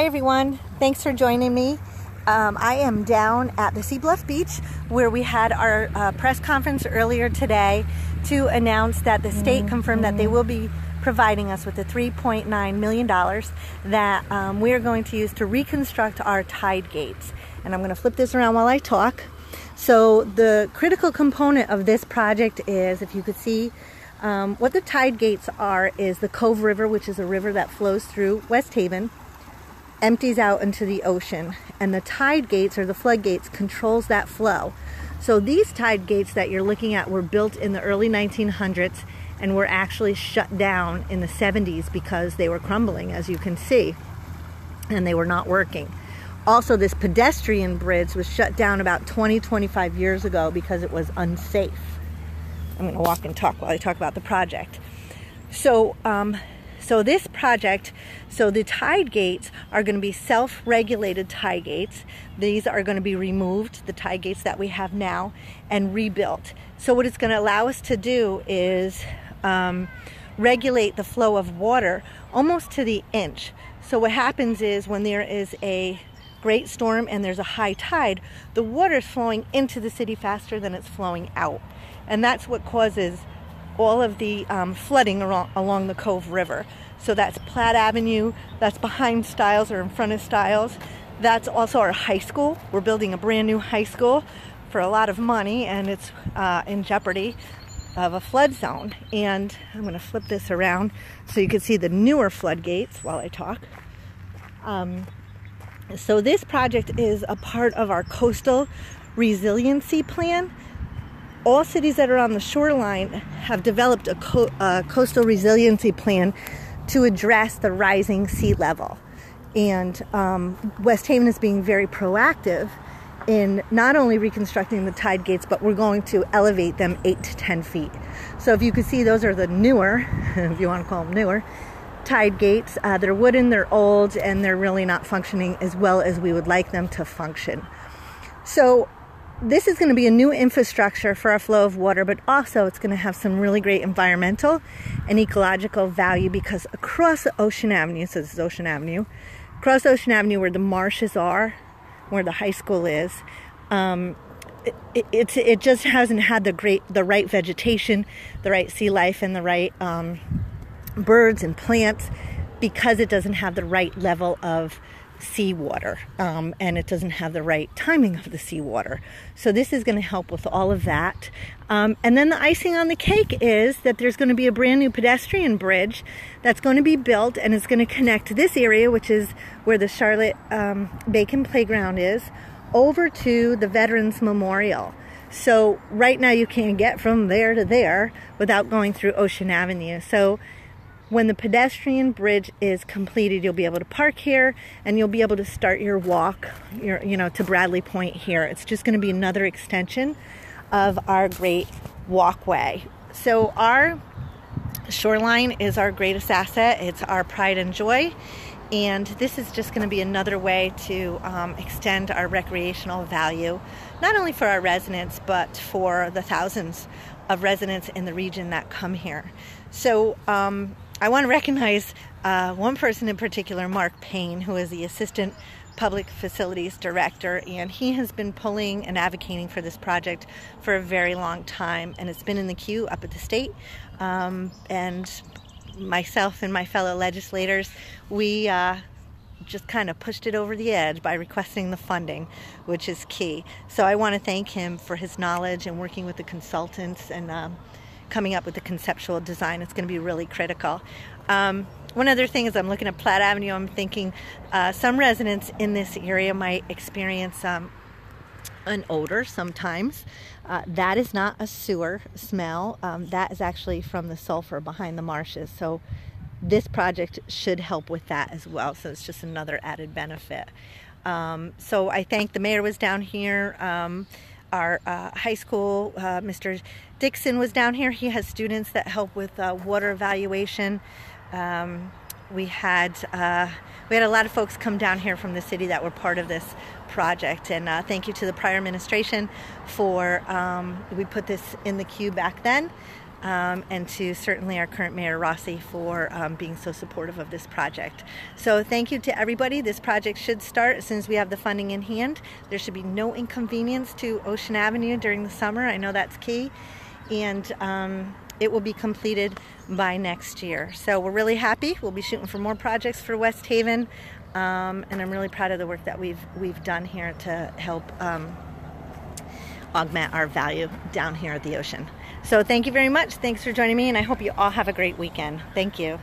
Hi everyone, thanks for joining me. Um, I am down at the Sea Bluff Beach where we had our uh, press conference earlier today to announce that the state confirmed that they will be providing us with the $3.9 million that um, we are going to use to reconstruct our tide gates. And I'm going to flip this around while I talk. So the critical component of this project is, if you could see, um, what the tide gates are is the Cove River, which is a river that flows through West Haven empties out into the ocean and the tide gates or the floodgates controls that flow. So these tide gates that you're looking at were built in the early 1900s and were actually shut down in the 70s because they were crumbling as you can see and they were not working. Also this pedestrian bridge was shut down about 20 25 years ago because it was unsafe. I'm going to walk and talk while I talk about the project. So um, so this project, so the tide gates are going to be self-regulated tide gates. These are going to be removed, the tide gates that we have now, and rebuilt. So what it's going to allow us to do is um, regulate the flow of water almost to the inch. So what happens is when there is a great storm and there's a high tide, the water is flowing into the city faster than it's flowing out. And that's what causes all of the um, flooding along, along the Cove River. So that's Platt Avenue, that's behind Stiles or in front of Stiles. That's also our high school. We're building a brand new high school for a lot of money and it's uh, in jeopardy of a flood zone. And I'm going to flip this around so you can see the newer floodgates while I talk. Um, so this project is a part of our coastal resiliency plan all cities that are on the shoreline have developed a, co- a coastal resiliency plan to address the rising sea level. And um, West Haven is being very proactive in not only reconstructing the tide gates, but we're going to elevate them 8 to 10 feet. So if you can see, those are the newer, if you want to call them newer, tide gates. Uh, they're wooden, they're old, and they're really not functioning as well as we would like them to function. So this is going to be a new infrastructure for our flow of water, but also it's going to have some really great environmental and ecological value because across Ocean Avenue, so this is Ocean Avenue, across Ocean Avenue where the marshes are, where the high school is, um, it, it, it just hasn't had the great, the right vegetation, the right sea life, and the right um, birds and plants because it doesn't have the right level of seawater um, and it doesn't have the right timing of the seawater. So this is going to help with all of that. Um, and then the icing on the cake is that there's going to be a brand new pedestrian bridge that's going to be built and it's going to connect this area, which is where the Charlotte um, Bacon Playground is, over to the Veterans Memorial. So right now you can't get from there to there without going through Ocean Avenue. So when the pedestrian bridge is completed, you'll be able to park here and you'll be able to start your walk, your, you know, to Bradley Point here. It's just going to be another extension of our great walkway. So our shoreline is our greatest asset. It's our pride and joy. And this is just going to be another way to um, extend our recreational value, not only for our residents, but for the thousands of residents in the region that come here. So, um, I want to recognize uh, one person in particular, Mark Payne, who is the Assistant Public Facilities Director, and he has been pulling and advocating for this project for a very long time, and it's been in the queue up at the state. Um, and myself and my fellow legislators, we uh, just kind of pushed it over the edge by requesting the funding, which is key. So I want to thank him for his knowledge and working with the consultants and um, coming up with the conceptual design. It's going to be really critical. Um, one other thing is I'm looking at Platt Avenue. I'm thinking uh, some residents in this area might experience um, an odor sometimes. Uh, that is not a sewer smell. Um, that is actually from the sulfur behind the marshes. So this project should help with that as well. So it's just another added benefit. Um, so I thank the mayor was down here. Um, our uh, high school, uh, Mr. Dixon was down here. He has students that help with uh, water evaluation. Um, we had uh, we had a lot of folks come down here from the city that were part of this project, and uh, thank you to the prior administration for um, we put this in the queue back then. Um, and to certainly our current Mayor Rossi for um, being so supportive of this project. So thank you to everybody. This project should start as soon as we have the funding in hand. There should be no inconvenience to Ocean Avenue during the summer. I know that's key. And um, it will be completed by next year. So we're really happy. We'll be shooting for more projects for West Haven. Um, and I'm really proud of the work that we've we've done here to help um, augment our value down here at the ocean. So thank you very much. Thanks for joining me, and I hope you all have a great weekend. Thank you.